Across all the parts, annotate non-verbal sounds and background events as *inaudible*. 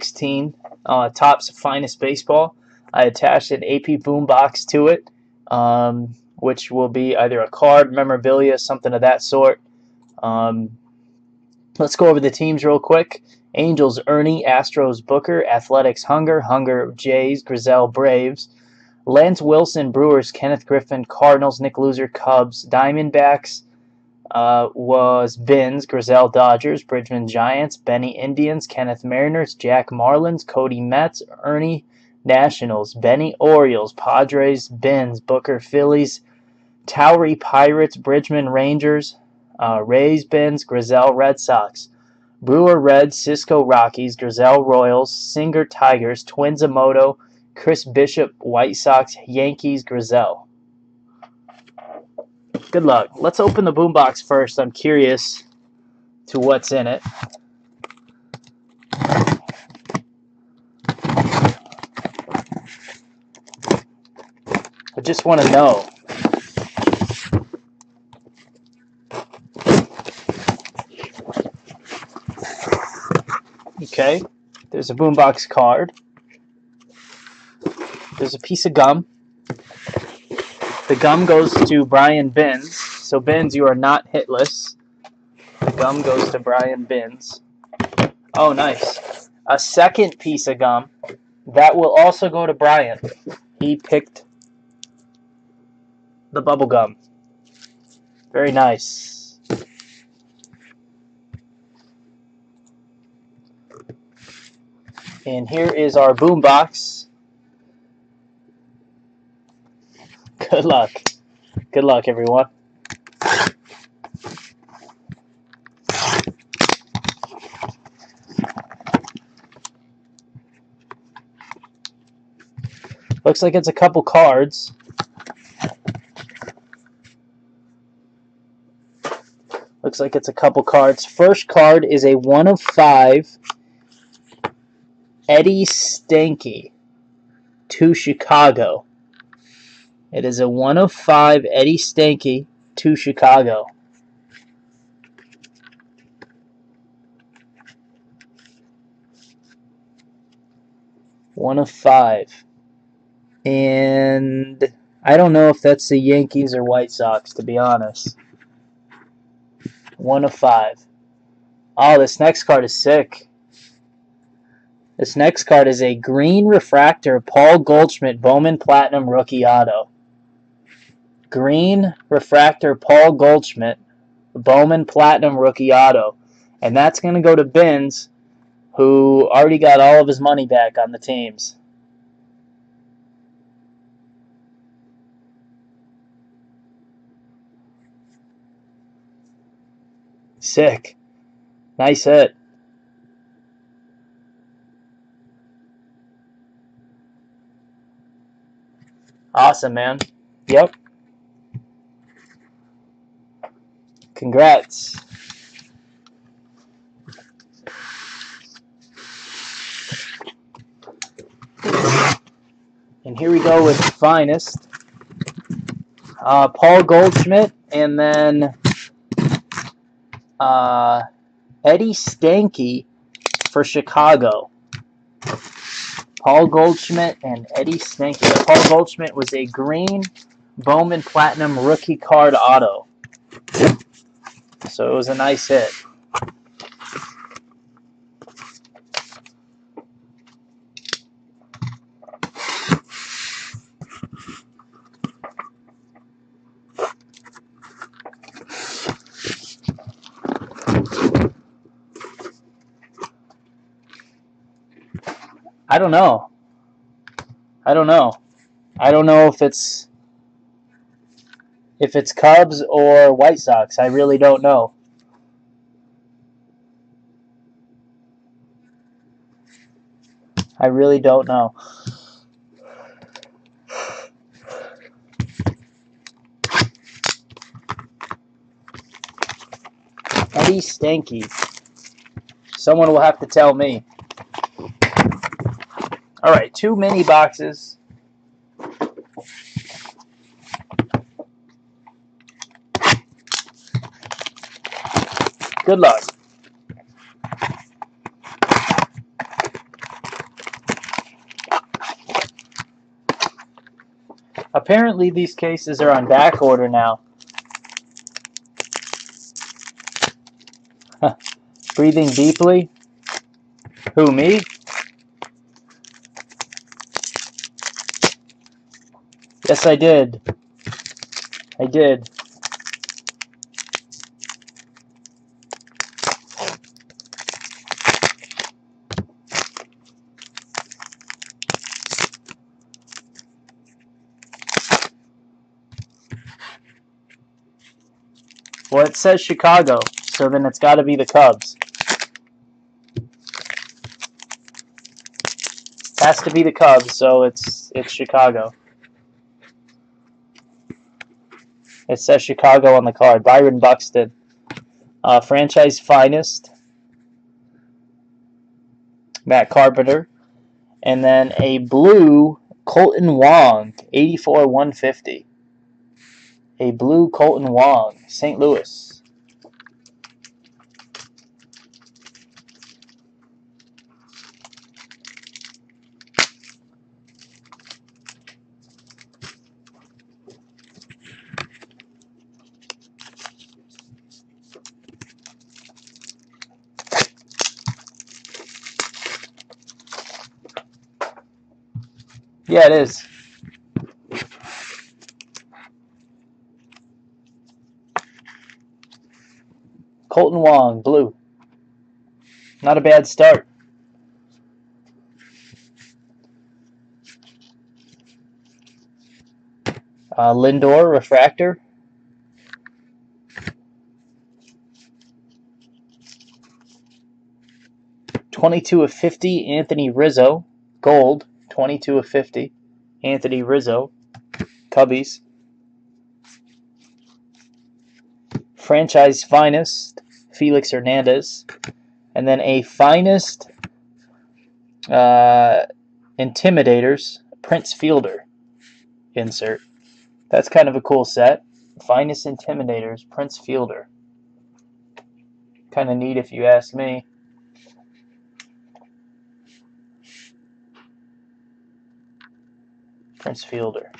16 uh, Topps Finest Baseball. I attached an AP boombox to it, um, which will be either a card, memorabilia, something of that sort. Um, let's go over the teams real quick. Angels, Ernie, Astros, Booker, Athletics, Hunger, Hunger, Jays, Grizel, Braves, Lance Wilson, Brewers, Kenneth Griffin, Cardinals, Nick Loser, Cubs, Diamondbacks uh, was Benz, Grizel, Dodgers, Bridgman, Giants, Benny, Indians, Kenneth, Mariners, Jack, Marlins, Cody, Mets, Ernie, Nationals, Benny, Orioles, Padres, Benz, Booker, Phillies, Towery, Pirates, Bridgman, Rangers, uh, Rays, Benz, Grizel, Red Sox, Brewer, Reds, Cisco, Rockies, Grizel, Royals, Singer, Tigers, Twins, Amoto, Chris Bishop, White Sox, Yankees, Grizel. Good luck. Let's open the boombox first. I'm curious to what's in it. I just want to know. Okay, there's a boombox card. There's a piece of gum. The gum goes to Brian Binns. So, Binns, you are not hitless. The gum goes to Brian Binns. Oh, nice. A second piece of gum. That will also go to Brian. He picked the bubble gum. Very nice. And here is our boom box. Good luck. Good luck, everyone. Looks like it's a couple cards. Looks like it's a couple cards. First card is a 1 of 5 Eddie Stanky to Chicago. It is a 1 of 5 Eddie Stanky to Chicago. One of five. And I don't know if that's the Yankees or White Sox, to be honest. One of five. Oh, this next card is sick. This next card is a green refractor Paul Goldschmidt Bowman Platinum Rookie Auto. Green refractor Paul Goldschmidt Bowman Platinum Rookie Auto. And that's going to go to Binns, who already got all of his money back on the teams. Sick. Nice hit. Awesome, man. Yep. Congrats. And here we go with Finest. Uh, Paul Goldschmidt, and then uh, Eddie Stanky for Chicago. Paul Goldschmidt and Eddie Stanky. Paul Goldschmidt was a green Bowman Platinum rookie card auto. So it was a nice hit. I don't know. I don't know. I don't know if it's if it's Cubs or White Sox. I really don't know. I really don't know. Eddie Stanky. Someone will have to tell me. All right, two mini boxes. Good luck. Apparently these cases are on back order now. Breathing deeply. Who, me? Yes, I did. I did. Says Chicago, so then it's got to be the Cubs. Has to be the Cubs, so it's it's Chicago. It says Chicago on the card. Byron Buxton, uh, franchise finest. Matt Carpenter, and then a blue Kolten Wong, 84 150 a blue Kolten Wong, St. Louis. Yeah, it is. Kolten Wong, blue. Not a bad start. Uh, Lindor, refractor. Twenty-two of fifty, Anthony Rizzo, gold. Twenty-two of fifty, Anthony Rizzo, Cubbies. franchise finest, Felix Hernandez, and then a finest uh, intimidators, Prince Fielder insert. That's kind of a cool set. Finest intimidators, Prince Fielder. Kind of neat if you ask me. Prince Fielder.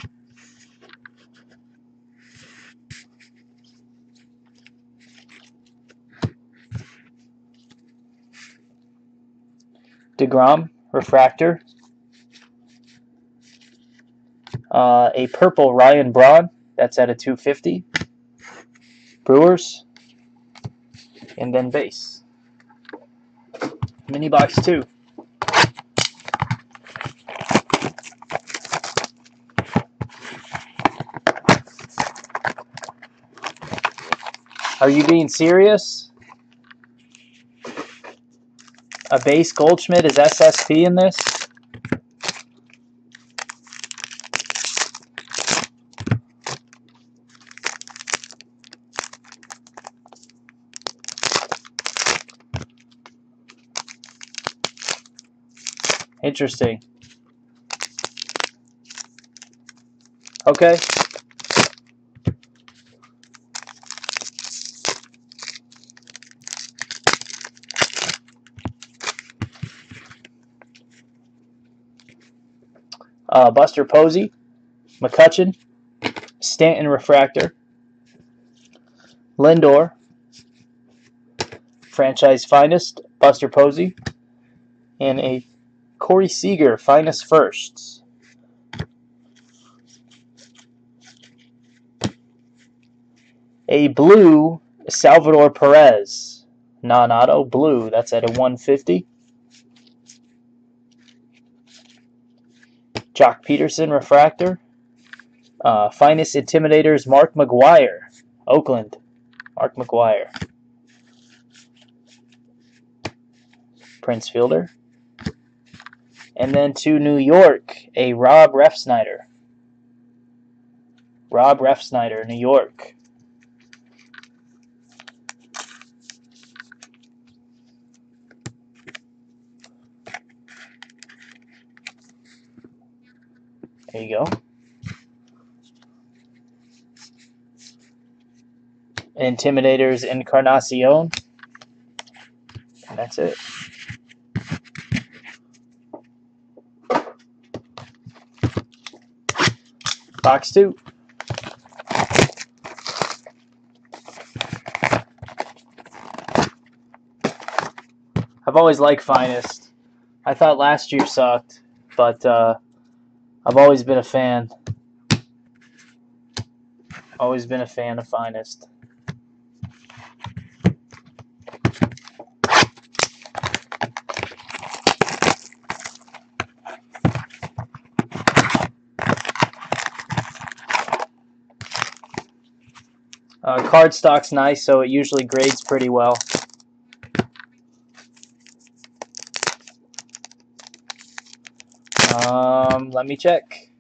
DeGrom, Refractor. Uh, a purple Ryan Braun, that's at a 250. Brewers. And then base. Mini box 2. Are you being serious? A base Goldschmidt is SSP in this? Interesting. Okay. Uh, Buster Posey, McCutchen, Stanton Refractor, Lindor, franchise finest, Buster Posey, and a Corey Seager, finest firsts. A blue Salvador Perez, non-auto, blue, that's at a 150. Joc Pederson, refractor. Uh, finest Intimidators, Mark McGwire, Oakland. Mark McGwire. Prince Fielder. And then to New York, a Rob Refsnyder. Rob Refsnyder, New York. There you go. Intimidators Encarnacion. And that's it. Box two. I've always liked Finest. I thought last year sucked, but uh, I've always been a fan. Always been a fan of Finest. Uh, card stock's nice, so it usually grades pretty well. Um, let me check.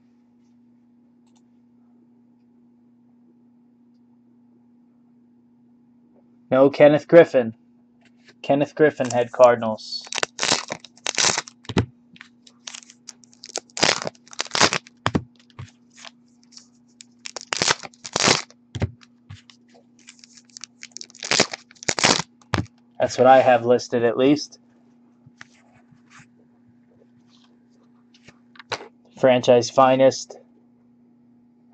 No Kenneth Griffin. Kenneth Griffin had Cardinals. That's what I have listed at least. Franchise finest,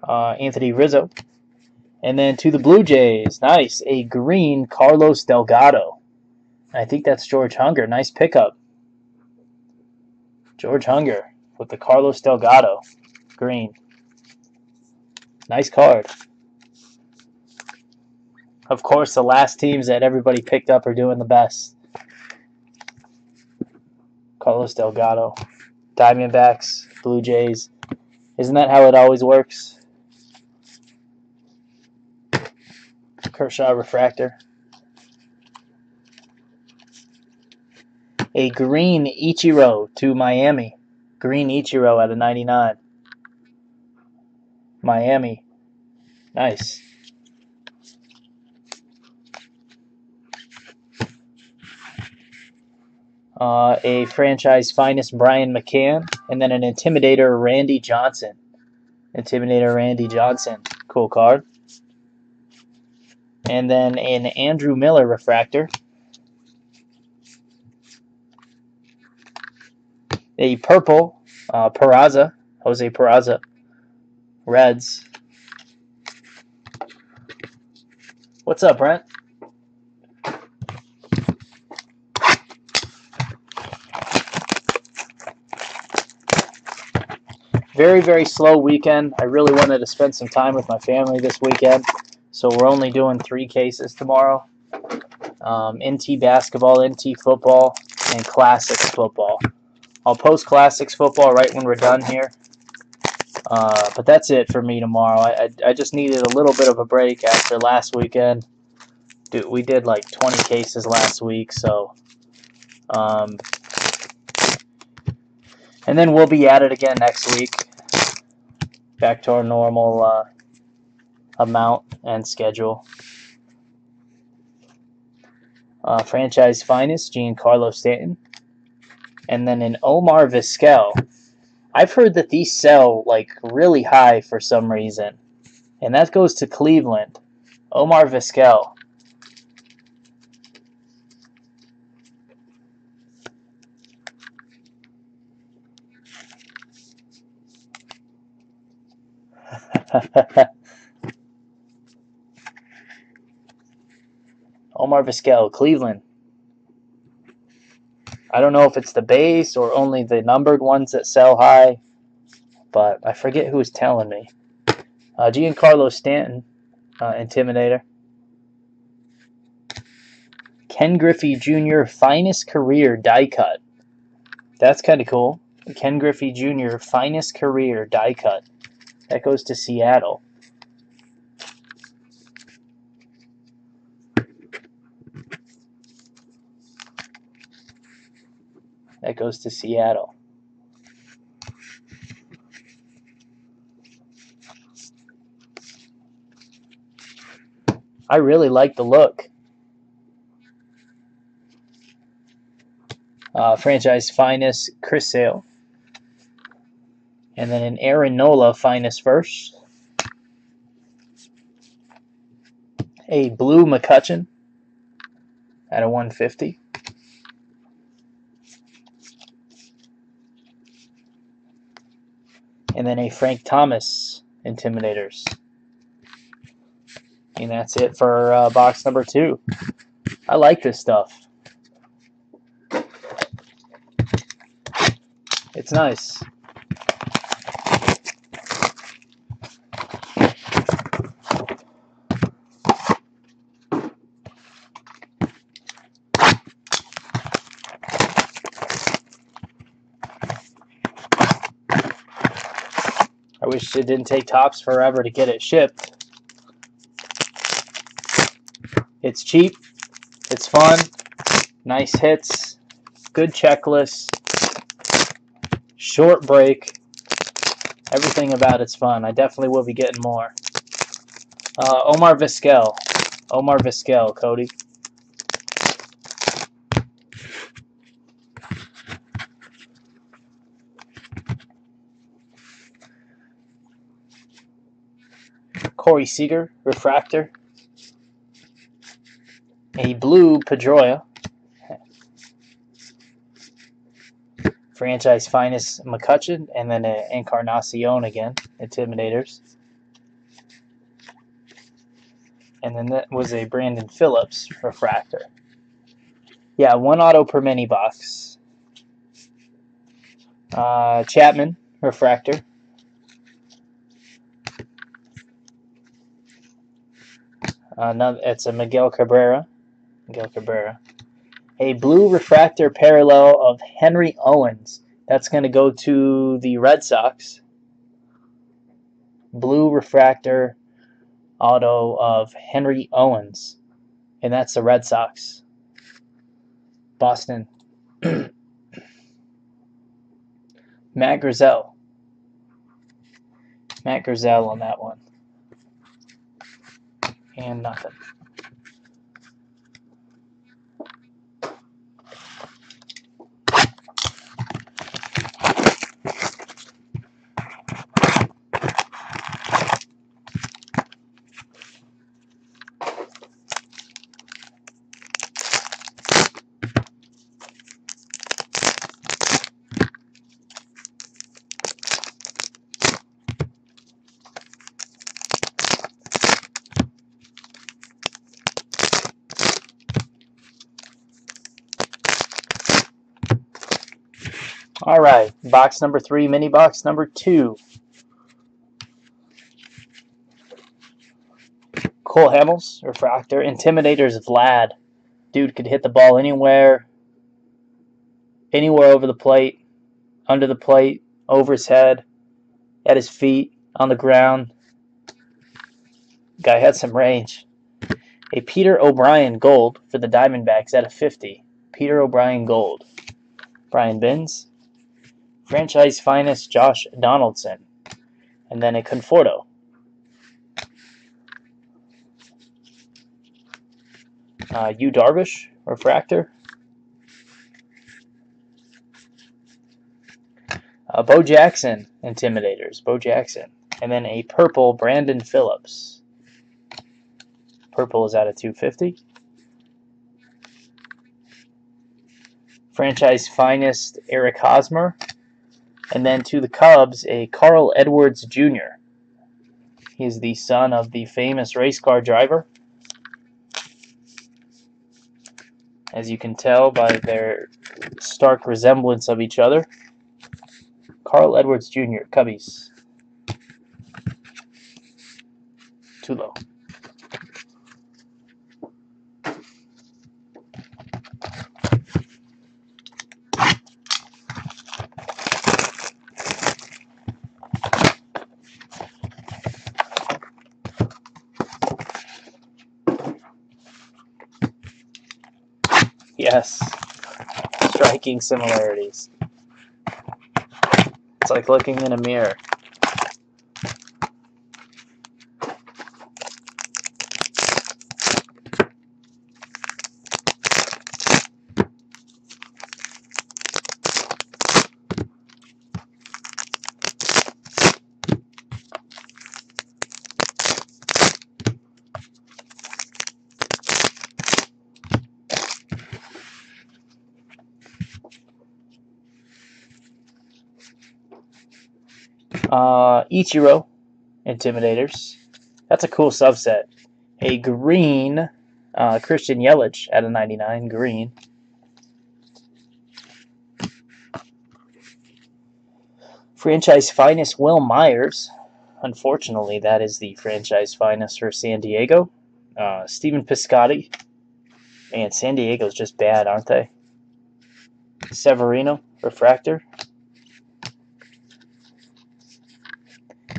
uh, Anthony Rizzo. And then to the Blue Jays, nice, a green Carlos Delgado. I think that's George Hunger. Nice pickup. George Hunger with the Carlos Delgado green. Nice card. Of course, the last teams that everybody picked up are doing the best. Carlos Delgado, Diamondbacks, Blue Jays. Isn't that how it always works? Kershaw Refractor. A green Ichiro to Miami. Green Ichiro out of 99. Miami. Nice. Uh, a franchise finest Brian McCann, and then an Intimidator Randy Johnson. Intimidator Randy Johnson, cool card. And then an Andrew Miller refractor. A purple uh, Peraza, Jose Peraza, Reds. What's up, Brent? Very, very slow weekend. I really wanted to spend some time with my family this weekend, so we're only doing three cases tomorrow. Um, NT basketball, NT football, and classics football. I'll post classics football right when we're done here. Uh, but that's it for me tomorrow. I, I, I, just needed a little bit of a break after last weekend. Dude, we did like 20 cases last week, so um, and then we'll be at it again next week. Back to our normal uh, amount and schedule. Uh, franchise finest, Giancarlo Stanton. And then an Omar Vizquel. I've heard that these sell like really high for some reason. And that goes to Cleveland. Omar Vizquel. *laughs* Omar Vizquel, Cleveland. I don't know if it's the base or only the numbered ones that sell high, but I forget who was telling me. Uh, Giancarlo Stanton, uh, Intimidator. Ken Griffey Jr. Finest Career Die Cut. That's kind of cool. Ken Griffey Jr. Finest Career Die Cut. That goes to Seattle. That goes to Seattle. I really like the look. Uh, franchise finest Chris Sale. And then an Aaron Nola finest first. A blue McCutchen at a 150. And then a Frank Thomas Intimidators. And that's it for uh, box number two. I like this stuff. It's nice. It didn't take Topps forever to get it shipped. It's cheap, it's fun, nice hits, good checklist, short break. Everything about it's fun. I definitely will be getting more. Uh, Omar Vizquel. Omar Vizquel, Cody. Corey Seager, Refractor. A blue Pedroia. Franchise Finest McCutchen, and then an Encarnacion again, Intimidators. And then that was a Brandon Phillips Refractor. Yeah, one auto per mini box. Uh, Chapman Refractor. Another, it's a Miguel Cabrera. Miguel Cabrera. A blue refractor parallel of Henry Owens. That's going to go to the Red Sox. Blue refractor auto of Henry Owens. And that's the Red Sox. Boston. *clears throat* Matt Grizel. Matt Grizel on that one and nothing. All right, box number three, mini box number two. Cole Hamels, refractor, intimidators Vlad. Dude could hit the ball anywhere, anywhere over the plate, under the plate, over his head, at his feet, on the ground. Guy had some range. A Peter O'Brien Gold for the Diamondbacks at a 50. Peter O'Brien Gold. Brian Binns, franchise finest Josh Donaldson, and then a Conforto. Uh, Darvish, refractor. Uh, Bo Jackson, Intimidators, Bo Jackson. And then a purple Brandon Phillips. Purple is out of 250. Franchise finest Eric Hosmer. And then to the Cubs, a Carl Edwards Jr. He's the son of the famous race car driver. As you can tell by their stark resemblance of each other. Carl Edwards Jr., Cubbies. Too low. Yes. Striking similarities. It's like looking in a mirror. Uh, Ichiro, Intimidators. That's a cool subset. A green uh, Christian Yelich at a 99, green. Franchise finest Wil Myers. Unfortunately, that is the franchise finest for San Diego. Uh, Stephen Piscotty. Man, San Diego's just bad, aren't they? Severino, refractor.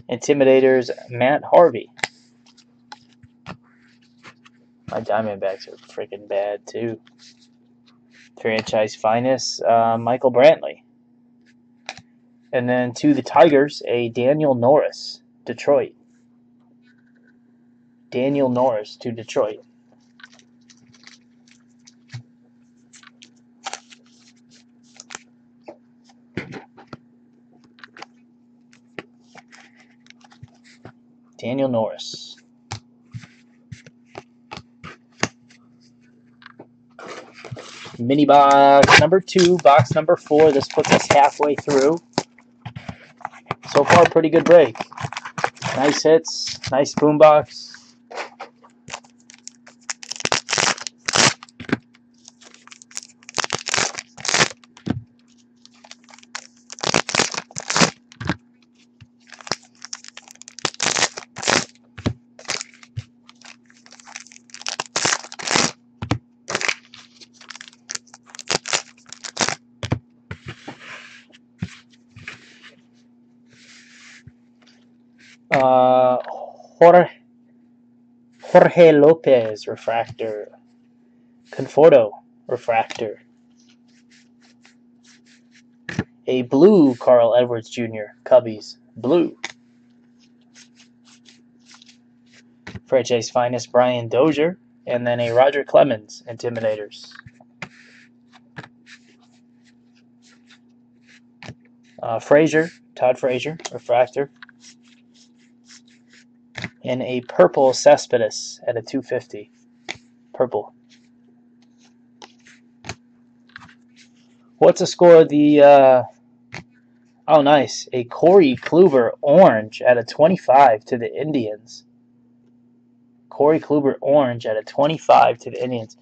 Intimidators, Matt Harvey. My Diamondbacks are freaking bad, too. Franchise finest, uh, Michael Brantley. And then to the Tigers, a Daniel Norris, Detroit. Daniel Norris to Detroit. Daniel Norris. Mini box number two, box number four. This puts us halfway through. So far, pretty good break. Nice hits, nice boombox. Uh, Jorge, Jorge Lopez refractor. Conforto refractor. A blue Carl Edwards Jr. Cubbies blue. Franchise finest Brian Dozier, and then a Roger Clemens Intimidators. Uh, Frazier, Todd Frazier, refractor and a purple Cespedes at a 250. Purple. What's the score of the, uh, oh nice, a Corey Kluber orange at a 25 to the Indians. Corey Kluber orange at a 25 to the Indians.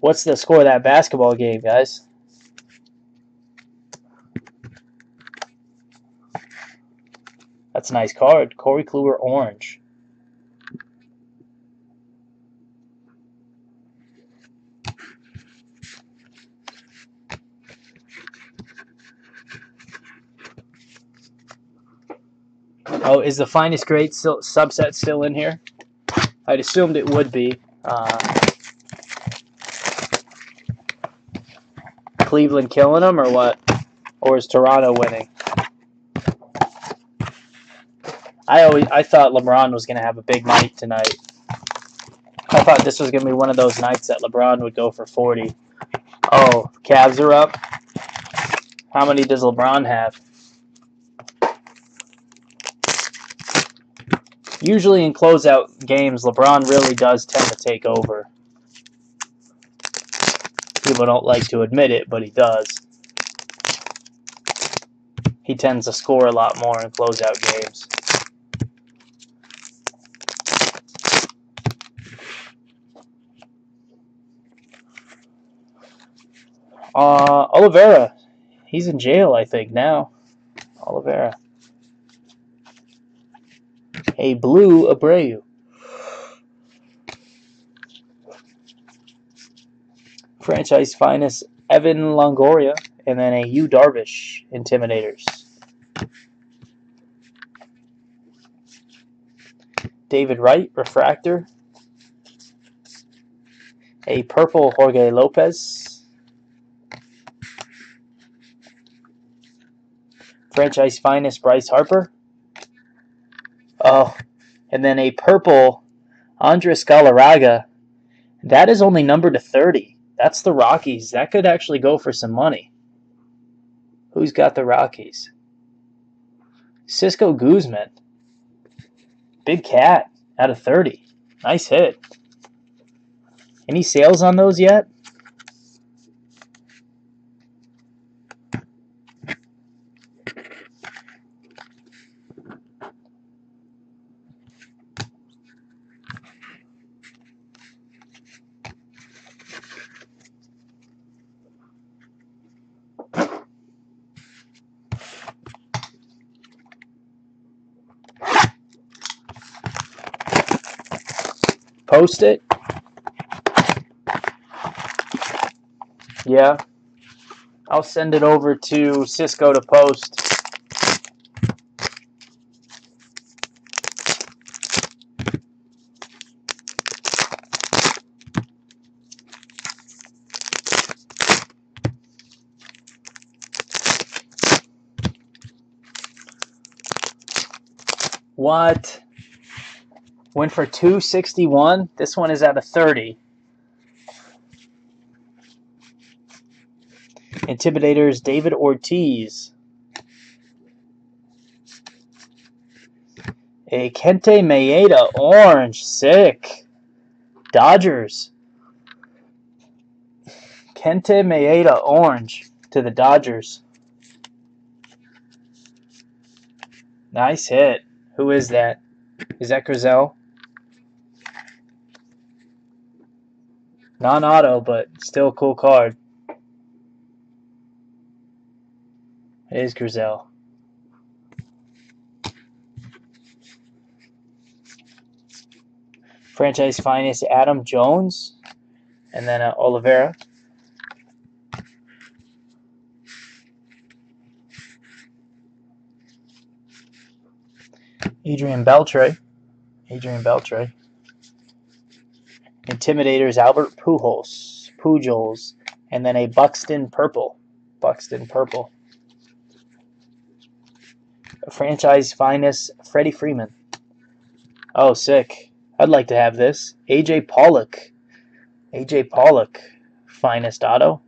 What's the score of that basketball game, guys? That's a nice card. Corey Kluber orange. Is the finest grade still, subset still in here? I'd assumed it would be. Uh, Cleveland killing them or what? Or is Toronto winning? I always I thought LeBron was going to have a big night tonight. I thought this was going to be one of those nights that LeBron would go for 40. Oh, Cavs are up. How many does LeBron have? Usually in closeout games, LeBron really does tend to take over. People don't like to admit it, but he does. He tends to score a lot more in closeout games. Uh, Olivera. He's in jail, I think, now. Olivera. A blue Abreu. Franchise finest Evan Longoria. And then a Yu Darvish Intimidators. David Wright, Refractor. A purple Jorge Lopez. Franchise finest Bryce Harper. Oh, and then a purple Andres Galarraga. That is only numbered to 30. That's the Rockies. That could actually go for some money. Who's got the Rockies? Cisco Guzman. Big cat out of 30. Nice hit. Any sales on those yet? Post it. Yeah. I'll send it over to Cisco to post. What? Went for 261. This one is at a 30. Intimidators David Ortiz. A Kenta Maeda orange. Sick. Dodgers. Kenta Maeda orange to the Dodgers. Nice hit. Who is that? Is that Grizel? Non-auto, but still a cool card. It is Grizel. Franchise finest Adam Jones, and then uh, Olivera. Adrian Beltre. Adrian Beltre. Intimidators Albert Pujols, Pujols, and then a Buxton Purple. Buxton Purple. A franchise finest Freddie Freeman. Oh, sick. I'd like to have this. AJ Pollock. AJ Pollock. Finest auto.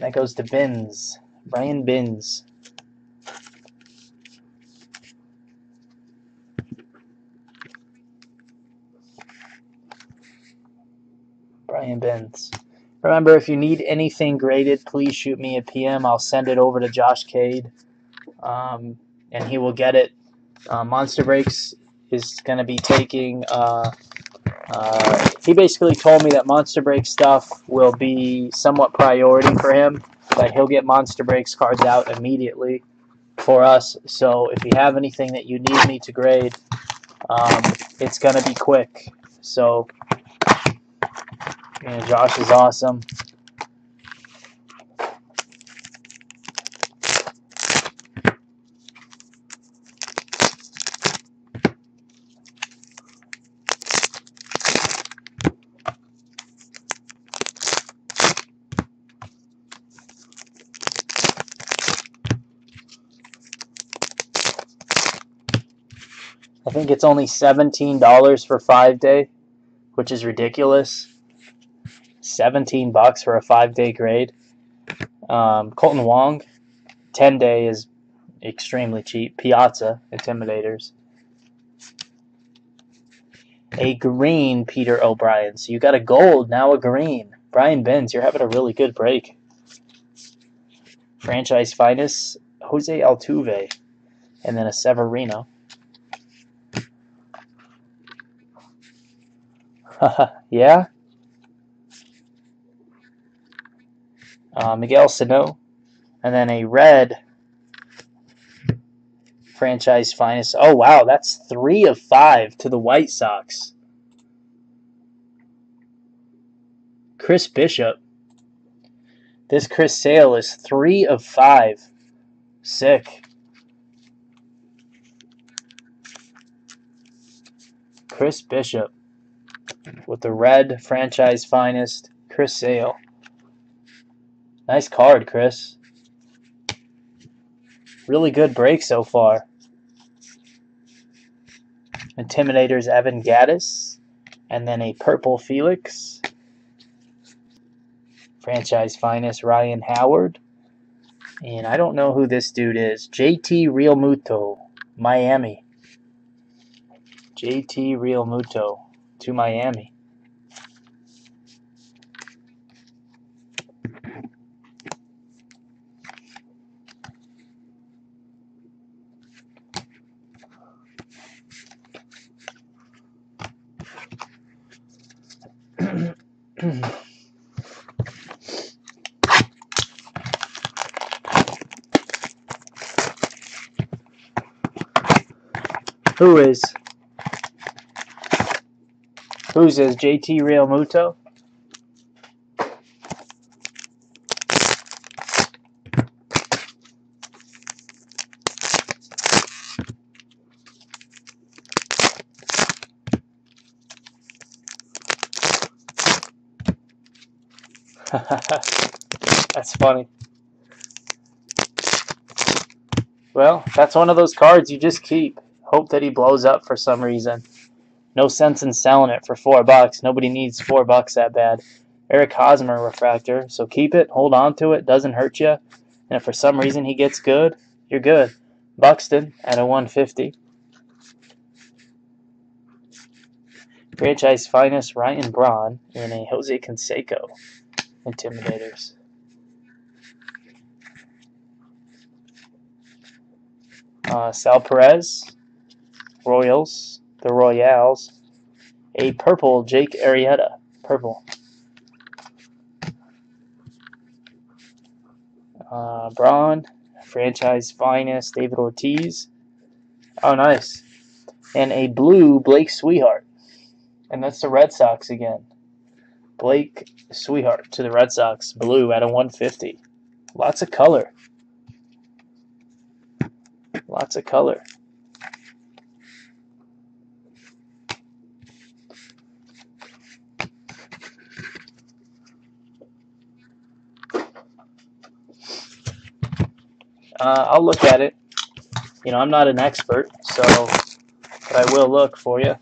That goes to Bins. Brian Bins. Brian Benz. Remember, if you need anything graded, please shoot me a PM. I'll send it over to Josh Cade, um, and he will get it. Uh, Monster Breaks is going to be taking. Uh, uh, he basically told me that Monster Break stuff will be somewhat priority for him. That he'll get Monster Breaks cards out immediately for us. So if you have anything that you need me to grade, um, it's going to be quick. So and Josh is awesome. I think it's only $17 for five day, which is ridiculous. 17 bucks for a five day grade. Um, Kolten Wong, 10 day is extremely cheap. Piazza, Intimidators. A green Peter O'Brien. So you got a gold, now a green. Brian Benz, you're having a really good break. Franchise finest, Jose Altuve. And then a Severino. *laughs* yeah? Uh, Miguel Sano, and then a red franchise finest. Oh, wow, that's three of five to the White Sox. Chris Bishop. This Chris Sale is three of five. Sick. Chris Bishop with the red franchise finest, Chris Sale. Nice card, Chris. Really good break so far. Intimidators Evan Gattis, And then a purple Felix. Franchise finest Ryan Howard. And I don't know who this dude is. JT Realmuto, Miami. JT Realmuto to Miami. Who is? Who's this? JT Realmuto? that's funny. Well, that's one of those cards you just keep. Hope that he blows up for some reason. No sense in selling it for four bucks. Nobody needs four bucks that bad. Eric Hosmer refractor. So keep it, hold on to it, doesn't hurt you. And if for some reason he gets good, you're good. Buxton at a 150. Franchise finest Ryan Braun in a Jose Canseco. Intimidators. Uh, Sal Perez, Royals, the Royals, a purple Jake Arrieta, purple. Uh, Braun, franchise finest David Ortiz. Oh, nice. And a blue Blake Swihart. And that's the Red Sox again. Blake Swihart to the Red Sox, blue at a 150. Lots of color. Lots of color. Uh, I'll look at it. You know, I'm not an expert, so but I will look for you.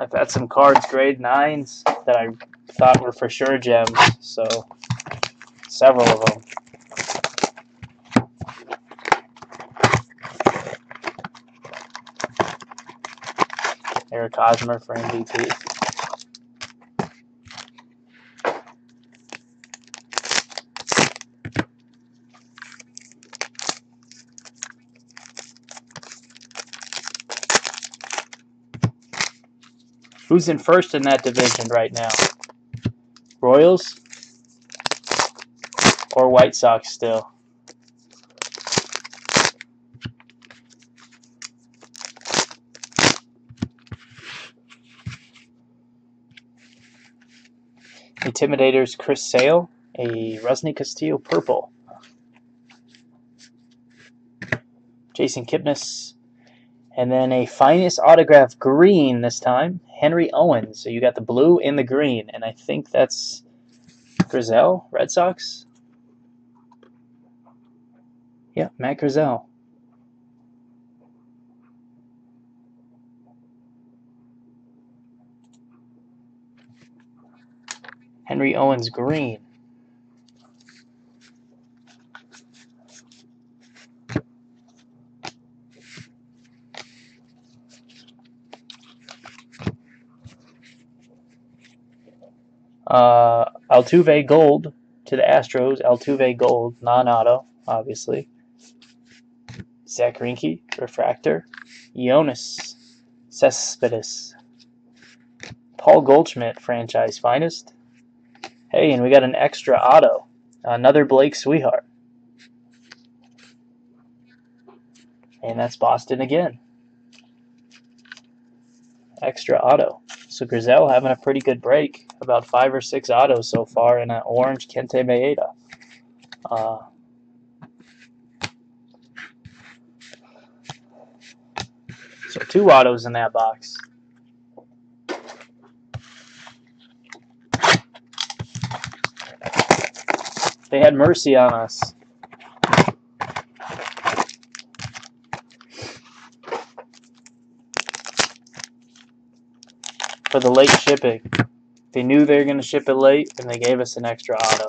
I've had some cards grade nines that I thought were for sure gems, so several of them. Eric Hosmer for MVP. Who's in first in that division right now? Royals or White Sox still? Intimidators Chris Sale, a Rusney Castillo purple. Jason Kipnis, and then a finest autograph green this time, Henry Owens. So you got the blue and the green, and I think that's Grizel, Red Sox. Yeah, Matt Grizel. Henry Owens green. Uh, Altuve Gold to the Astros. Altuve Gold, non-auto, obviously. Zack Greinke, Refractor. Yoenis Cespedes. Paul Goldschmidt, franchise finest. Hey, and we got an extra auto. Another Blake Swihart. And that's Boston again. Extra auto. So Grizel having a pretty good break. About five or six autos so far in an orange Kenta Maeda. Uh, so two autos in that box. They had mercy on us. for the late shipping. They knew they were going to ship it late, and they gave us an extra auto.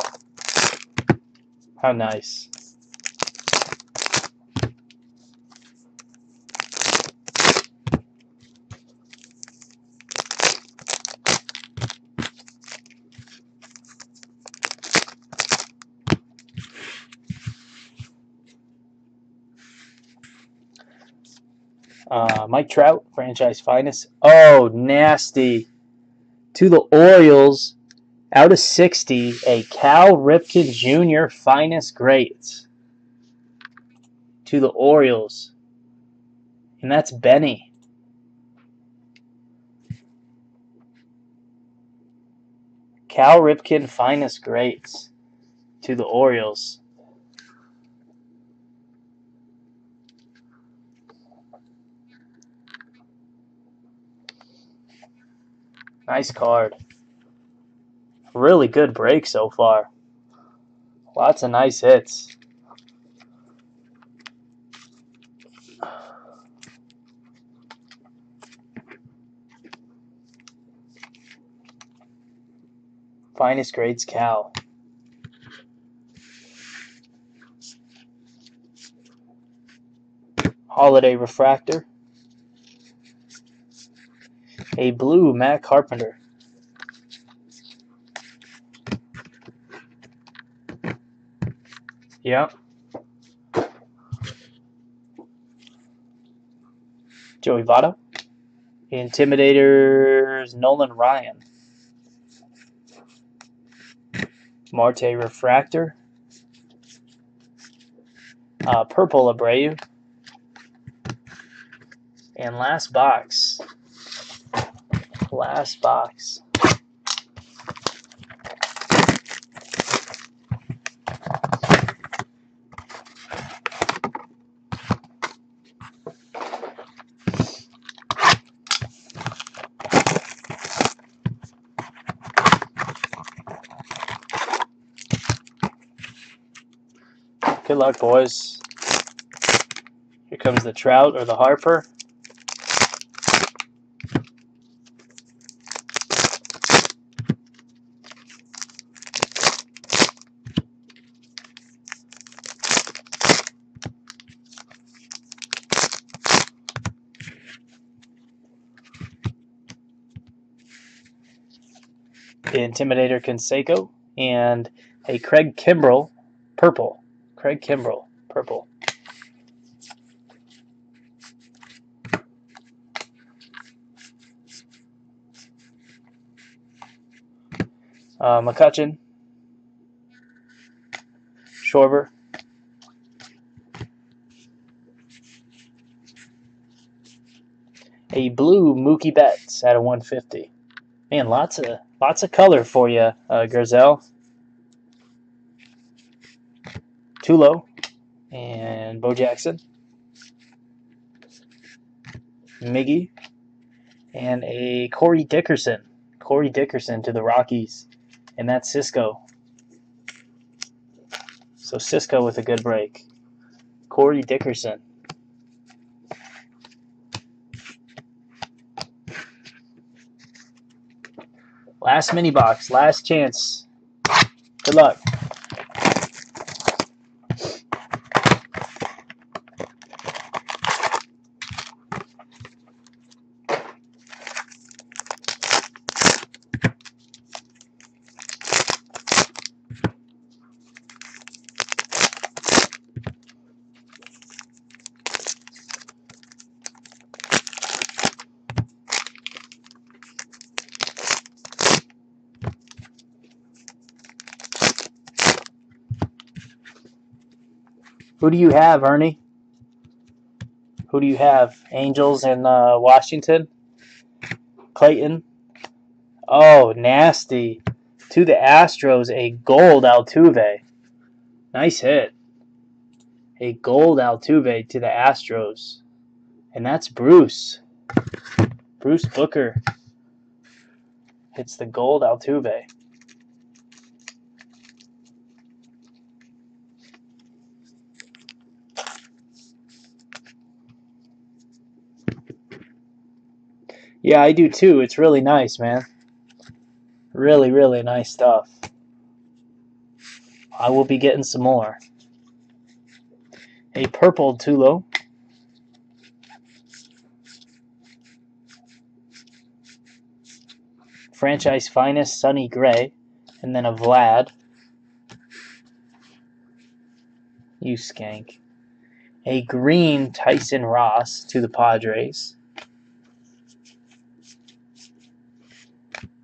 How nice. Uh, Mike Trout, franchise finest. Oh, nasty. To the Orioles, out of 60, a Cal Ripken Jr. finest greats To the Orioles. And that's Benny. Cal Ripken finest greats to the Orioles. Nice card. Really good break so far. Lots of nice hits. Finest grades Cal. Holliday Refractor. A blue Matt Carpenter. Yep. Joey Votto. Intimidators Nolan Ryan. Marte Refractor. Uh, purple Abreu. And last box. Last box. Good luck, boys. Here comes the Trout or the Harper. Intimidator Canseco and a Craig Kimbrel purple. Craig Kimbrel, purple. Uh, McCutchen, Schwarber, a blue Mookie Betts at a 150. Man, lots of lots of color for you, uh. Tulo and Bo Jackson, Miggy, and a Corey Dickerson. Corey Dickerson to the Rockies, and that's Cisco. So Cisco with a good break. Corey Dickerson. Last mini box, last chance. Good luck. Who do you have, Ernie? Who do you have? Angels in uh, Washington? Clayton? Oh, nasty. To the Astros, a gold Altuve. Nice hit. A gold Altuve to the Astros. And that's Bruce. Bruce Booker hits the gold Altuve. Yeah, I do too. It's really nice, man. Really, really nice stuff. I will be getting some more. A purple Tulo. Franchise Finest Sonny Gray. And then a Vlad. You skank. A green Tyson Ross to the Padres.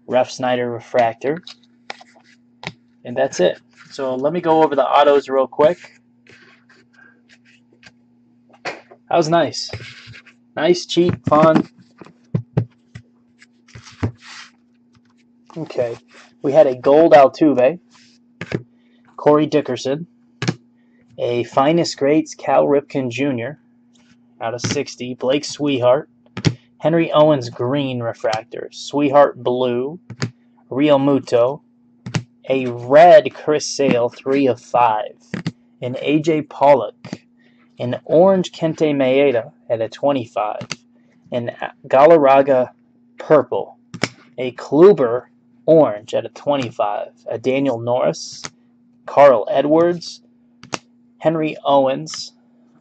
Refsnyder refractor. And that's it. So let me go over the autos real quick. That was nice. Nice, cheap, fun. Okay. we had a gold Altuve, Corey Dickerson, a finest greats Cal Ripken Jr. out of 60, Blake Swihart, Henry Owens green refractor, Swihart blue, Realmuto, a red Chris Sale 3 of 5, an AJ Pollock, an orange Kenta Maeda at a 25, an Galarraga purple, a Kluber orange at a 25, a Daniel Norris, Carl Edwards, Henry Owens,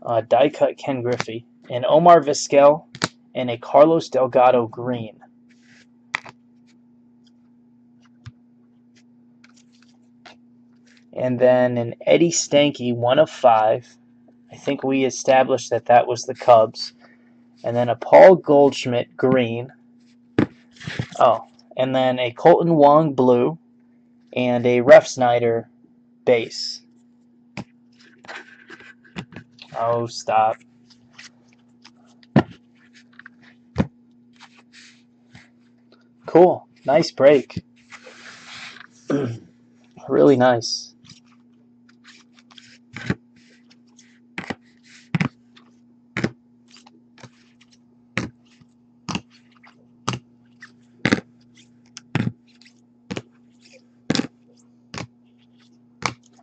uh, die cut Ken Griffey, an Omar Vizquel, and a Carlos Delgado green. And then an Eddie Stanky, one of five. I think we established that that was the Cubs. And then a Paul Goldschmidt green. Oh, and then a Kolten Wong blue and a Refsnyder base. Oh, stop. Cool. Nice break. really nice.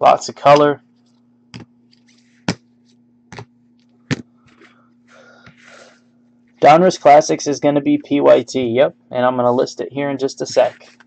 Lots of color. Donruss Classics is going to be PYT, yep, and I'm going to list it here in just a sec.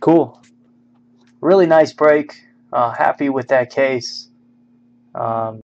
Cool. Really nice break. Uh, happy with that case. Um,